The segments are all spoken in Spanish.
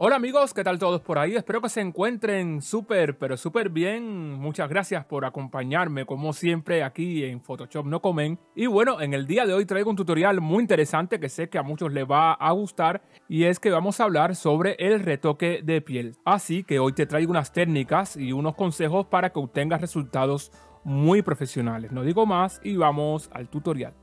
Hola amigos, ¿qué tal todos por ahí? Espero que se encuentren súper, pero súper bien. Muchas gracias por acompañarme como siempre aquí en Photoshop No Comen. Y bueno, en el día de hoy traigo un tutorial muy interesante que sé que a muchos les va a gustar y es que vamos a hablar sobre el retoque de piel. Así que hoy te traigo unas técnicas y unos consejos para que obtengas resultados muy profesionales. No digo más y vamos al tutorial.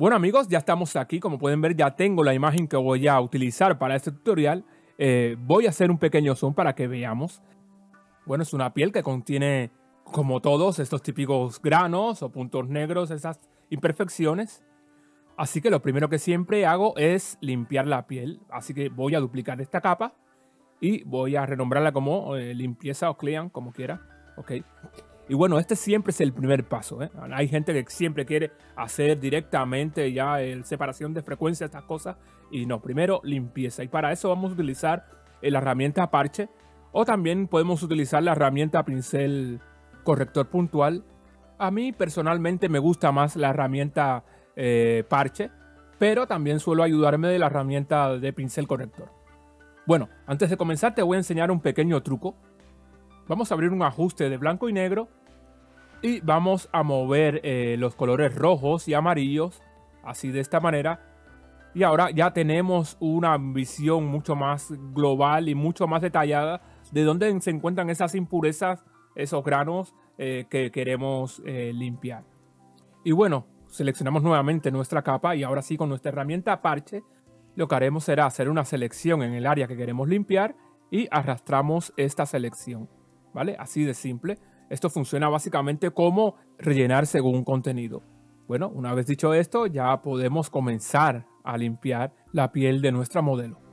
Bueno amigos, ya estamos aquí. Como pueden ver, ya tengo la imagen que voy a utilizar para este tutorial. Eh, voy a hacer un pequeño zoom para que veamos. Bueno, es una piel que contiene, como todos, estos típicos granos o puntos negros, esas imperfecciones. Así que lo primero que siempre hago es limpiar la piel. Así que voy a duplicar esta capa y voy a renombrarla como eh, limpieza o clean, como quiera. Ok. Y bueno, este siempre es el primer paso. ¿eh? Hay gente que siempre quiere hacer directamente ya el separación de frecuencia, estas cosas. Y no, primero limpieza. Y para eso vamos a utilizar la herramienta parche. O también podemos utilizar la herramienta pincel corrector puntual. A mí personalmente me gusta más la herramienta eh, parche. Pero también suelo ayudarme de la herramienta de pincel corrector. Bueno, antes de comenzar te voy a enseñar un pequeño truco. Vamos a abrir un ajuste de blanco y negro y vamos a mover eh, los colores rojos y amarillos, así de esta manera. Y ahora ya tenemos una visión mucho más global y mucho más detallada de dónde se encuentran esas impurezas, esos granos eh, que queremos eh, limpiar. Y bueno, seleccionamos nuevamente nuestra capa y ahora sí con nuestra herramienta parche lo que haremos será hacer una selección en el área que queremos limpiar y arrastramos esta selección. ¿Vale? Así de simple. Esto funciona básicamente como rellenar según contenido. Bueno, una vez dicho esto, ya podemos comenzar a limpiar la piel de nuestra modelo.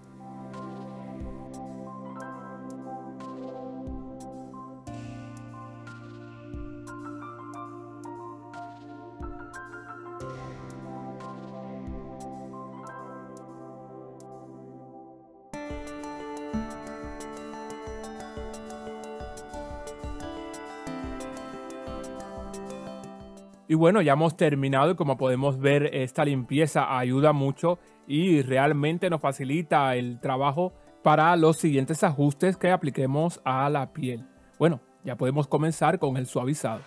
Y bueno, ya hemos terminado y como podemos ver esta limpieza ayuda mucho y realmente nos facilita el trabajo para los siguientes ajustes que apliquemos a la piel. Bueno, ya podemos comenzar con el suavizado.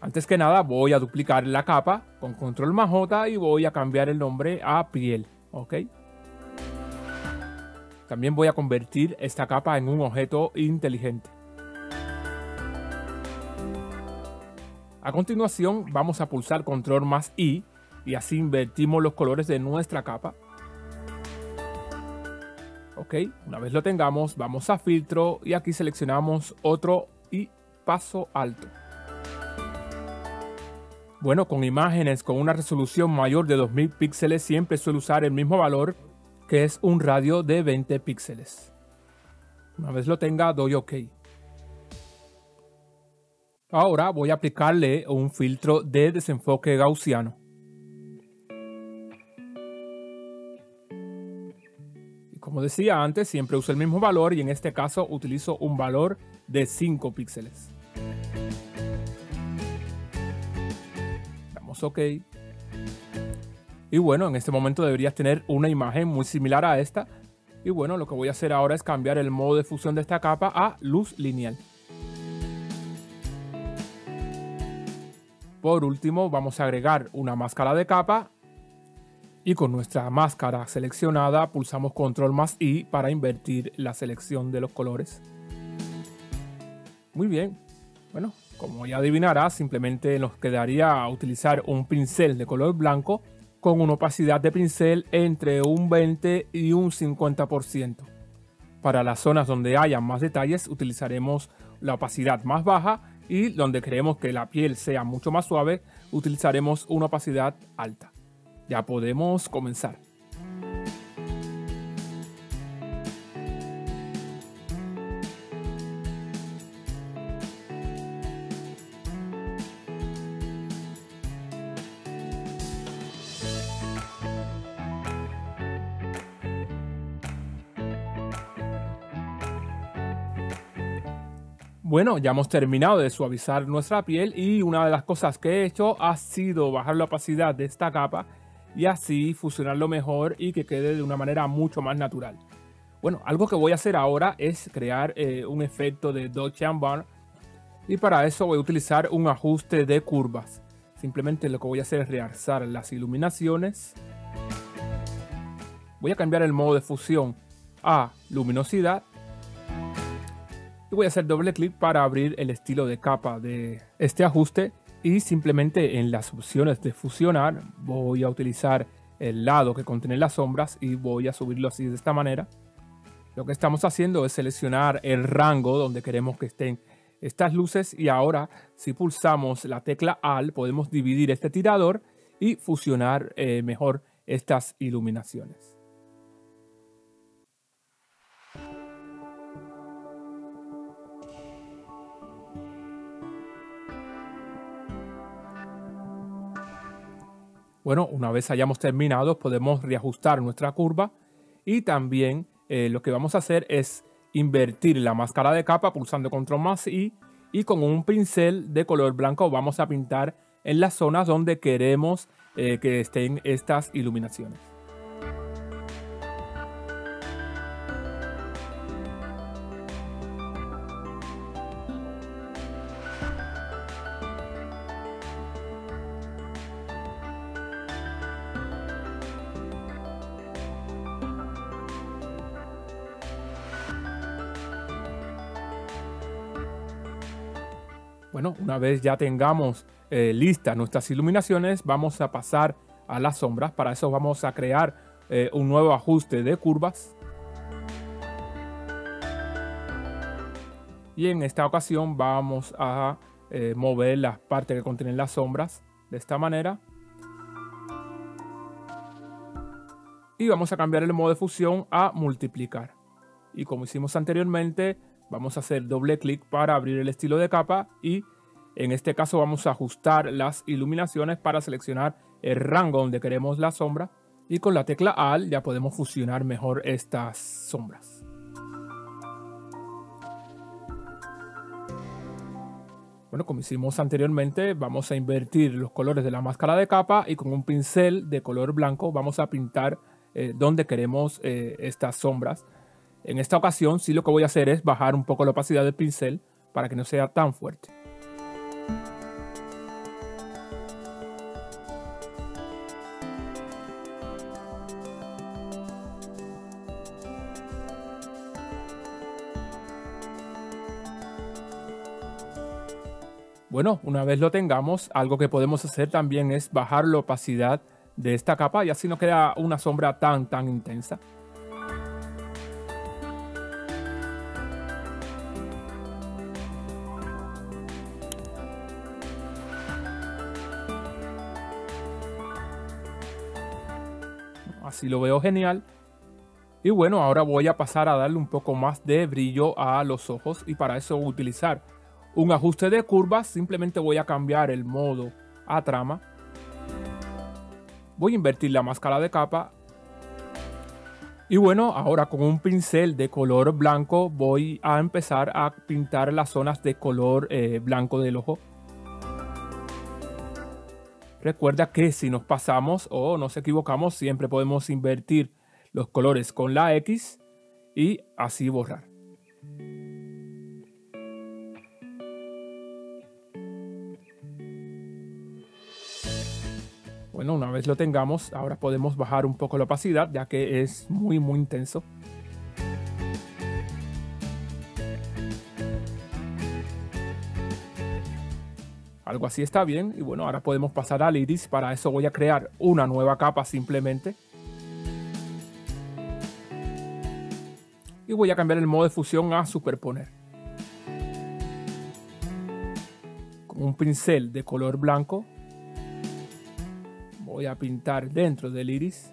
Antes que nada voy a duplicar la capa con control más J y voy a cambiar el nombre a piel, ¿ok? También voy a convertir esta capa en un objeto inteligente. A continuación vamos a pulsar control más I y así invertimos los colores de nuestra capa. Ok, una vez lo tengamos vamos a filtro y aquí seleccionamos otro y paso alto. Bueno, con imágenes con una resolución mayor de 2000 píxeles siempre suelo usar el mismo valor que es un radio de 20 píxeles. Una vez lo tenga doy OK. Ahora voy a aplicarle un filtro de desenfoque gaussiano. Como decía antes, siempre uso el mismo valor y en este caso utilizo un valor de 5 píxeles. Damos OK. Y bueno, en este momento deberías tener una imagen muy similar a esta. Y bueno, lo que voy a hacer ahora es cambiar el modo de fusión de esta capa a luz lineal. Por último, vamos a agregar una máscara de capa y con nuestra máscara seleccionada pulsamos control más I para invertir la selección de los colores. Muy bien, bueno, como ya adivinarás, simplemente nos quedaría utilizar un pincel de color blanco con una opacidad de pincel entre un 20 y un 50%. Para las zonas donde haya más detalles utilizaremos la opacidad más baja y donde queremos que la piel sea mucho más suave, utilizaremos una opacidad alta. Ya podemos comenzar. Bueno, ya hemos terminado de suavizar nuestra piel y una de las cosas que he hecho ha sido bajar la opacidad de esta capa y así fusionarlo mejor y que quede de una manera mucho más natural. Bueno, algo que voy a hacer ahora es crear eh, un efecto de Dolce Bar y para eso voy a utilizar un ajuste de curvas. Simplemente lo que voy a hacer es realzar las iluminaciones. Voy a cambiar el modo de fusión a luminosidad y voy a hacer doble clic para abrir el estilo de capa de este ajuste y simplemente en las opciones de fusionar voy a utilizar el lado que contiene las sombras y voy a subirlo así de esta manera. Lo que estamos haciendo es seleccionar el rango donde queremos que estén estas luces y ahora si pulsamos la tecla AL podemos dividir este tirador y fusionar eh, mejor estas iluminaciones. Bueno, una vez hayamos terminado, podemos reajustar nuestra curva y también eh, lo que vamos a hacer es invertir la máscara de capa pulsando control más I y con un pincel de color blanco vamos a pintar en las zonas donde queremos eh, que estén estas iluminaciones. Bueno, una vez ya tengamos eh, listas nuestras iluminaciones, vamos a pasar a las sombras. Para eso vamos a crear eh, un nuevo ajuste de curvas. Y en esta ocasión vamos a eh, mover las partes que contienen las sombras de esta manera. Y vamos a cambiar el modo de fusión a multiplicar. Y como hicimos anteriormente, Vamos a hacer doble clic para abrir el estilo de capa y en este caso vamos a ajustar las iluminaciones para seleccionar el rango donde queremos la sombra y con la tecla AL ya podemos fusionar mejor estas sombras. Bueno, como hicimos anteriormente, vamos a invertir los colores de la máscara de capa y con un pincel de color blanco vamos a pintar eh, donde queremos eh, estas sombras. En esta ocasión sí lo que voy a hacer es bajar un poco la opacidad del pincel para que no sea tan fuerte. Bueno, una vez lo tengamos, algo que podemos hacer también es bajar la opacidad de esta capa y así no queda una sombra tan tan intensa. Así lo veo genial. Y bueno, ahora voy a pasar a darle un poco más de brillo a los ojos y para eso voy a utilizar un ajuste de curvas. Simplemente voy a cambiar el modo a trama. Voy a invertir la máscara de capa. Y bueno, ahora con un pincel de color blanco voy a empezar a pintar las zonas de color eh, blanco del ojo. Recuerda que si nos pasamos o nos equivocamos, siempre podemos invertir los colores con la X y así borrar. Bueno, una vez lo tengamos, ahora podemos bajar un poco la opacidad ya que es muy muy intenso. Algo así está bien. Y bueno, ahora podemos pasar al iris. Para eso voy a crear una nueva capa simplemente. Y voy a cambiar el modo de fusión a superponer. Con un pincel de color blanco. Voy a pintar dentro del iris.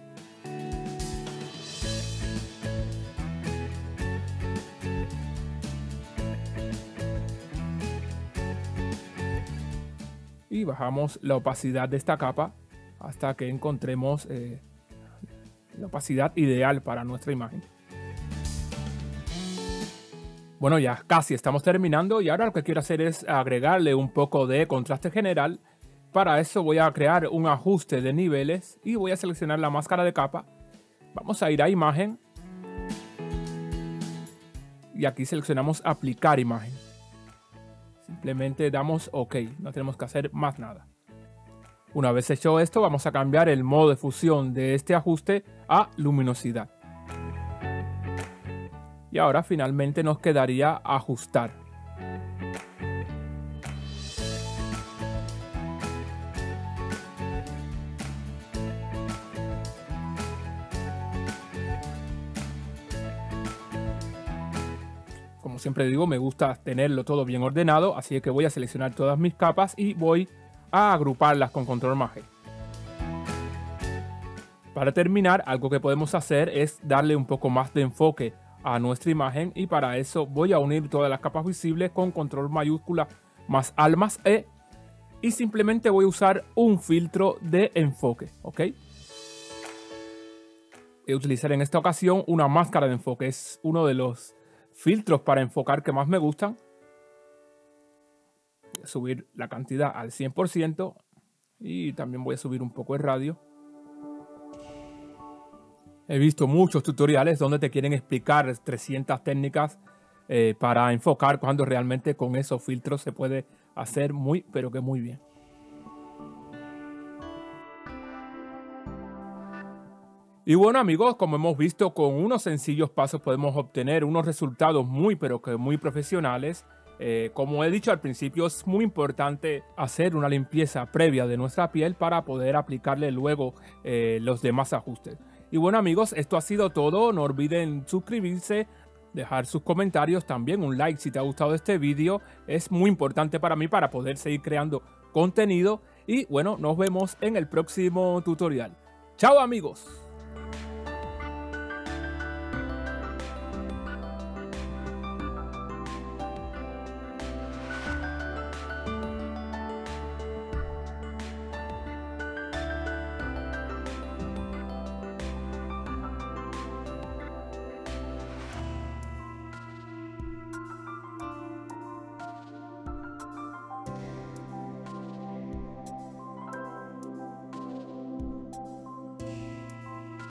Bajamos la opacidad de esta capa hasta que encontremos eh, la opacidad ideal para nuestra imagen. Bueno, ya casi estamos terminando y ahora lo que quiero hacer es agregarle un poco de contraste general. Para eso voy a crear un ajuste de niveles y voy a seleccionar la máscara de capa. Vamos a ir a imagen. Y aquí seleccionamos aplicar imagen. Simplemente damos OK, no tenemos que hacer más nada. Una vez hecho esto, vamos a cambiar el modo de fusión de este ajuste a luminosidad. Y ahora finalmente nos quedaría ajustar. Como siempre digo, me gusta tenerlo todo bien ordenado, así que voy a seleccionar todas mis capas y voy a agruparlas con control más Para terminar, algo que podemos hacer es darle un poco más de enfoque a nuestra imagen y para eso voy a unir todas las capas visibles con control mayúscula más al más E y simplemente voy a usar un filtro de enfoque, ¿ok? Voy a utilizar en esta ocasión una máscara de enfoque, es uno de los filtros para enfocar que más me gustan. Subir la cantidad al 100% y también voy a subir un poco el radio. He visto muchos tutoriales donde te quieren explicar 300 técnicas eh, para enfocar cuando realmente con esos filtros se puede hacer muy, pero que muy bien. Y bueno amigos, como hemos visto, con unos sencillos pasos podemos obtener unos resultados muy, pero que muy profesionales. Eh, como he dicho al principio, es muy importante hacer una limpieza previa de nuestra piel para poder aplicarle luego eh, los demás ajustes. Y bueno amigos, esto ha sido todo. No olviden suscribirse, dejar sus comentarios, también un like si te ha gustado este vídeo. Es muy importante para mí para poder seguir creando contenido. Y bueno, nos vemos en el próximo tutorial. ¡Chao amigos!